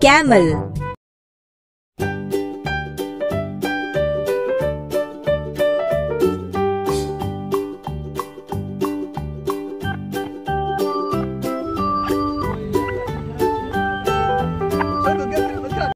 Camel.